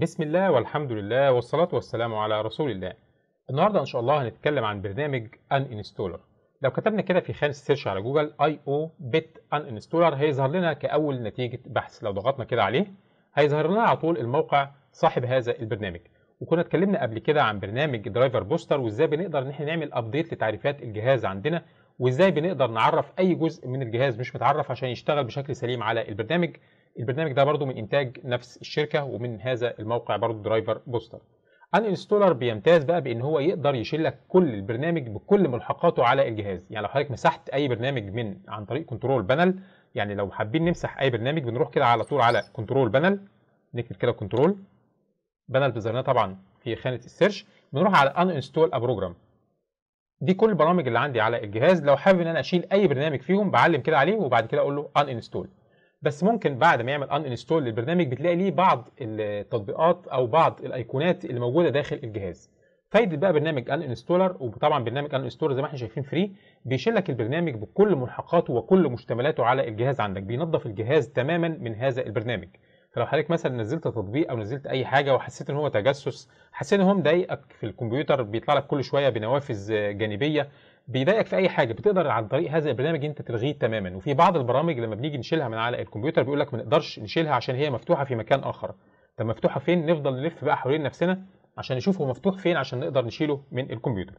بسم الله والحمد لله والصلاة والسلام على رسول الله. النهارده إن شاء الله هنتكلم عن برنامج Uninstaller. لو كتبنا كده في خانة ال search على جوجل IObit Uninstaller هيظهر لنا كأول نتيجة بحث، لو ضغطنا كده عليه هيظهر لنا على طول الموقع صاحب هذا البرنامج. وكنا اتكلمنا قبل كده عن برنامج Driver Booster وإزاي بنقدر إن إحنا نعمل update لتعريفات الجهاز عندنا وإزاي بنقدر نعرف أي جزء من الجهاز مش متعرف عشان يشتغل بشكل سليم على البرنامج البرنامج ده برضو من إنتاج نفس الشركة ومن هذا الموقع برضو Driver Booster. Uninstaller بيمتاز بقى بإن هو يقدر يشيل لك كل البرنامج بكل ملحقاته على الجهاز. يعني لو حضرتك مسحت أي برنامج من عن طريق Control Panel يعني لو حابين نمسح أي برنامج بنروح كده على طول على Control Panel نكتب كده Control Panel بظهرنا طبعا في خانة ال search بنروح على uninstall a program دي كل البرامج اللي عندي على الجهاز. لو حابب إن أنا أشيل أي برنامج فيهم بعلم كده عليه وبعد كده أقول له uninstall بس ممكن بعد ما يعمل uninstall للبرنامج بتلاقي ليه بعض التطبيقات أو بعض الأيقونات اللي موجودة داخل الجهاز. فايدة بقى برنامج Uninstaller وطبعا برنامج Uninstaller زي ما إحنا شايفين free بيشيل لك البرنامج بكل ملحقاته وكل مشتملاته على الجهاز عندك. بينظف الجهاز تماما من هذا البرنامج. فلو حضرتك مثلا نزلت تطبيق أو نزلت أي حاجة وحسيت إن هو تجسس حسيت إن هو مضايقك في الكمبيوتر بيطلع لك كل شوية بنوافذ جانبية بيضايقك في أي حاجة بتقدر عن طريق هذا البرنامج أنت تلغيه تماما. وفي بعض البرامج لما بنيجي نشيلها من على الكمبيوتر بيقول لك ما نقدرش نشيلها عشان هي مفتوحة في مكان آخر. طب مفتوحة فين؟ نفضل نلف بقى حوالين نفسنا عشان نشوف هو مفتوح فين عشان نقدر نشيله من الكمبيوتر.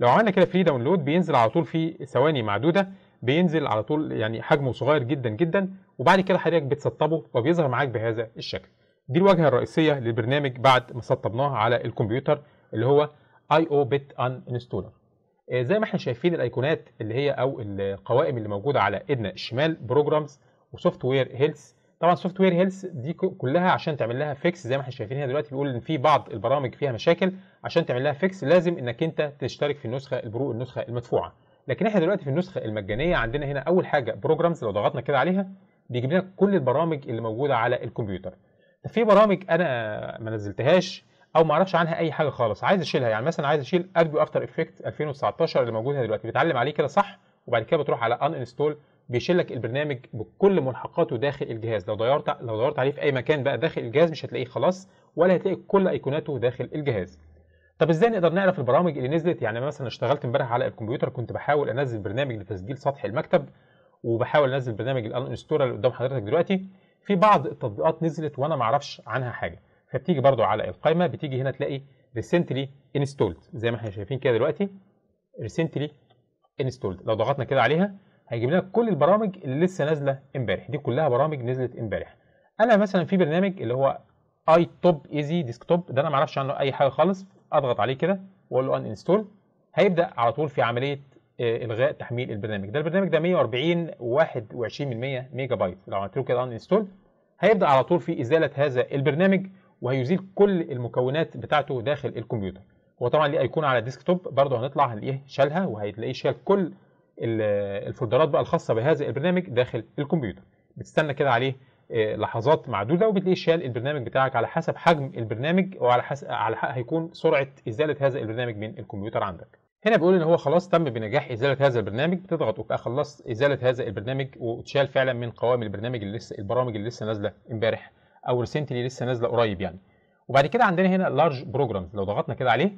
لو عملنا كده free download بينزل على طول في ثواني معدودة بينزل على طول يعني حجمه صغير جدا جدا وبعد كده حضرتك بتسطبه وبيظهر معاك بهذا الشكل. دي الواجهة الرئيسية للبرنامج بعد ما سطبناه على الكمبيوتر اللي هو IObit Uninstaller زي ما إحنا شايفين الأيقونات اللي هي أو القوائم اللي موجودة على ايدنا الشمال programs و software health طبعا software health دي كلها عشان تعمل لها fix زي ما إحنا شايفين هنا دلوقتي بيقول إن في بعض البرامج فيها مشاكل عشان تعمل لها fix لازم إنك أنت تشترك في النسخة ال pro النسخة المدفوعة. لكن إحنا دلوقتي في النسخة المجانية عندنا هنا أول حاجة programs لو ضغطنا كده عليها بيجيب لنا كل البرامج اللي موجودة على الكمبيوتر. في برامج أنا ما نزلتهاش أو ما أعرفش عنها أي حاجة خالص عايز أشيلها يعني مثلا عايز أشيل Adobe After Effect 2019 اللي موجود هنا دلوقتي بتعلم عليه كده صح؟ وبعد كده بتروح على uninstall بيشيل لك البرنامج بكل ملحقاته داخل الجهاز. لو دورت لو دورت عليه في أي مكان بقى داخل الجهاز مش هتلاقيه خلاص ولا هتلاقي كل أيقوناته داخل الجهاز. طب إزاي نقدر نعرف البرامج اللي نزلت؟ يعني مثلا اشتغلت امبارح على الكمبيوتر كنت بحاول أنزل برنامج لتسجيل سطح المكتب وبحاول أنزل برنامج ال uninstall اللي قدام حضرتك دلوقتي. في بعض التطبيقات نزلت وأنا ما أعرفش عنها حاجة. فبتيجي برضو على القائمه بتيجي هنا تلاقي recently installed. زي ما إحنا شايفين كده دلوقتي recently installed. لو ضغطنا كده عليها هيجيب لنا كل البرامج اللي لسه نازلة امبارح. دي كلها برامج نزلت امبارح. أنا مثلا في برنامج اللي هو iTop Easy Desktop ده أنا ما أعرفش عنه أي حاجة خالص أضغط عليه كده وأقول له uninstall هيبدأ على طول في عملية إلغاء تحميل البرنامج ده. البرنامج ده 140 و21 من 100 ميجا بايت. لو عملت له كده uninstall هيبدأ على طول في إزالة هذا البرنامج. وهيزيل كل المكونات بتاعته داخل الكمبيوتر. هو طبعا ليه أيقونة على الديسكتوب برضه هنطلع هنلاقيه شالها وهتلاقيه شال كل الفولدرات بقى الخاصة بهذا البرنامج داخل الكمبيوتر. بتستنى كده عليه لحظات معدودة وبتلاقيه شال البرنامج بتاعك على حسب حجم البرنامج وعلى حسب على هيكون سرعة إزالة هذا البرنامج من الكمبيوتر عندك. هنا بيقول إن هو خلاص تم بنجاح إزالة هذا البرنامج بتضغط وبقى خلصت إزالة هذا البرنامج واتشال فعلا من قوائم البرنامج اللي لسه البرامج اللي لسه نازلة امبارح. أو recently لسه نازلة قريب يعني. وبعد كده عندنا هنا large programs لو ضغطنا كده عليه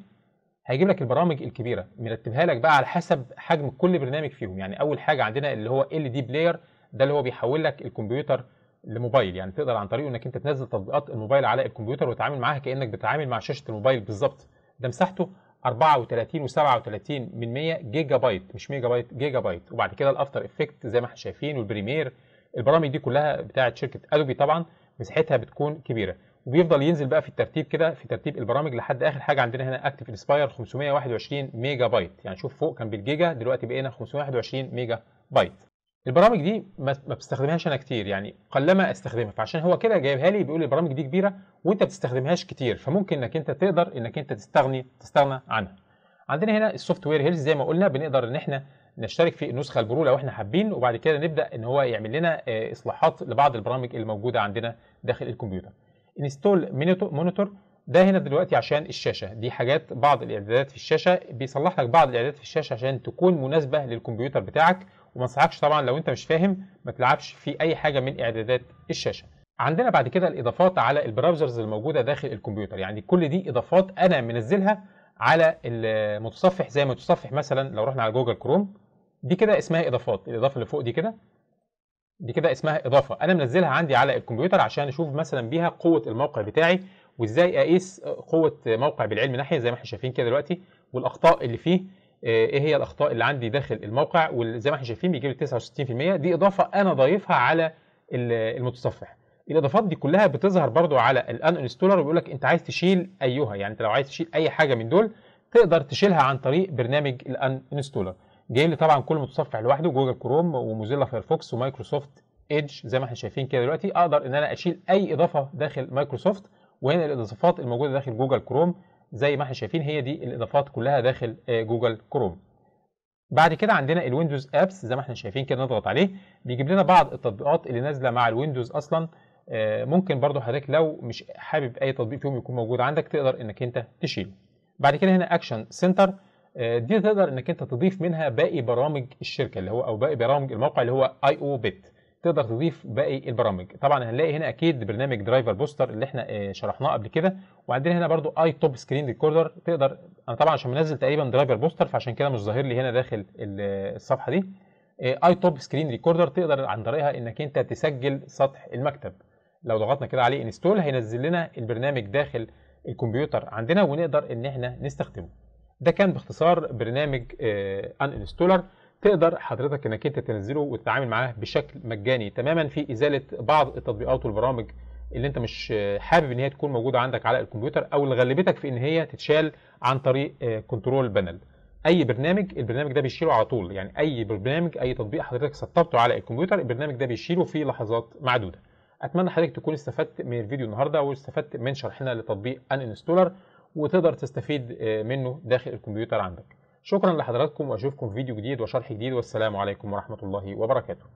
هيجيب لك البرامج الكبيرة. مرتبها لك بقى على حسب حجم كل برنامج فيهم. يعني أول حاجة عندنا اللي هو LDPlayer ده اللي هو بيحول لك الكمبيوتر لموبايل. يعني تقدر عن طريقه إنك أنت تنزل تطبيقات الموبايل على الكمبيوتر وتتعامل معاها كأنك بتتعامل مع شاشة الموبايل بالظبط. ده مساحته 34 و37 من 100 جيجا بايت مش ميجا بايت جيجا بايت وبعد كده ال After Effect زي ما إحنا شايفين وال Premiere. البرامج دي كلها بتاعه شركة ادوبي طبعا. مساحتها بتكون كبيرة. وبيفضل ينزل بقى في الترتيب كده في ترتيب البرامج لحد آخر حاجة عندنا هنا ActivInspire 521 ميجا بايت يعني شوف فوق كان بالجيجا دلوقتي بقينا 521 ميجا بايت البرامج دي ما بستخدمهاش أنا كتير يعني قلما أستخدمها. فعشان هو كده جايبها لي بيقول البرامج دي كبيرة وأنت ما بتستخدمهاش كتير. فممكن إنك أنت تقدر إنك أنت تستغني تستغنى عنها. عندنا هنا ال software health زي ما قلنا بنقدر إن إحنا نشترك في النسخة ال pro لو إحنا حابين وبعد كده نبدأ إن هو يعمل لنا إصلاحات لبعض البرامج اللي موجوده عندنا داخل الكمبيوتر. install monitor ده هنا دلوقتي عشان الشاشة. دي حاجات بعض الإعدادات في الشاشة. بيصلح لك بعض الإعدادات في الشاشة عشان تكون مناسبة للكمبيوتر بتاعك. وما انصحكش طبعا لو انت مش فاهم ما تلعبش في أي حاجة من إعدادات الشاشة. عندنا بعد كده الإضافات على ال browsers الموجودة داخل الكمبيوتر. يعني كل دي إضافات أنا منزلها على المتصفح زي متصفح مثلا لو رحنا على جوجل كروم. دي كده اسمها إضافات الإضافة اللي فوق دي كده دي كده اسمها إضافة. أنا منزلها عندي على الكمبيوتر عشان أشوف مثلا بيها قوة الموقع بتاعي وإزاي أقيس قوة موقع بالعلم ناحية زي ما إحنا شايفين كده دلوقتي والأخطاء اللي فيه إيه هي الأخطاء اللي عندي داخل الموقع وزي ما إحنا شايفين بيجي لي 69% دي إضافة أنا ضايفها على المتصفح. الإضافات دي كلها بتظهر برضو على ال Uninstaller ويقول لك أنت عايز تشيل أيها يعني أنت لو عايز تشيل أي حاجة من دول تقدر تشيلها عن طريق برنامج ال Uninstaller جاي لي طبعا كل متصفح لوحده جوجل كروم وموزيلا فايرفوكس ومايكروسوفت إيدج زي ما إحنا شايفين كده دلوقتي أقدر إن أنا أشيل أي إضافة داخل مايكروسوفت وهنا الإضافات الموجودة داخل جوجل كروم زي ما إحنا شايفين هي دي الإضافات كلها داخل جوجل كروم. بعد كده عندنا ال Windows apps زي ما إحنا شايفين كده نضغط عليه بيجيب لنا بعض التطبيقات اللي نازلة مع الويندوز أصلا ممكن برضو حضرتك لو مش حابب أي تطبيق فيهم يكون موجود عندك تقدر إنك أنت تشيله. بعد كده هنا action center دي تقدر إنك أنت تضيف منها باقي برامج الشركة اللي هو أو باقي برامج الموقع اللي هو IObit تقدر تضيف باقي البرامج. طبعا هنلاقي هنا أكيد برنامج Driver Booster اللي إحنا شرحناه قبل كده. وعندنا هنا برضو iTop Screen Recorder تقدر أنا طبعا عشان منزل تقريبا Driver Booster فعشان كده مش ظاهر لي هنا داخل الصفحة دي. iTop Screen Recorder تقدر عن طريقها إنك أنت تسجل سطح المكتب. لو ضغطنا كده عليه install هينزل لنا البرنامج داخل الكمبيوتر عندنا ونقدر إن إحنا نستخدمه. ده كان باختصار برنامج uninstaller تقدر حضرتك إنك أنت تنزله وتتعامل معاه بشكل مجاني تماما في إزالة بعض التطبيقات والبرامج اللي أنت مش حابب إن هي تكون موجودة عندك على الكمبيوتر أو اللي غلبتك في إن هي تتشال عن طريق control panel أي برنامج البرنامج ده بيشيله على طول. يعني أي برنامج أي تطبيق حضرتك سطبته على الكمبيوتر البرنامج ده بيشيله في لحظات معدودة. أتمنى حضرتك تكون استفدت من الفيديو النهارده واستفدت من شرحنا لتطبيق ان انستولر وتقدر تستفيد منه داخل الكمبيوتر عندك. شكرا لحضراتكم وأشوفكم في فيديو جديد وشرح جديد والسلام عليكم ورحمة الله وبركاته.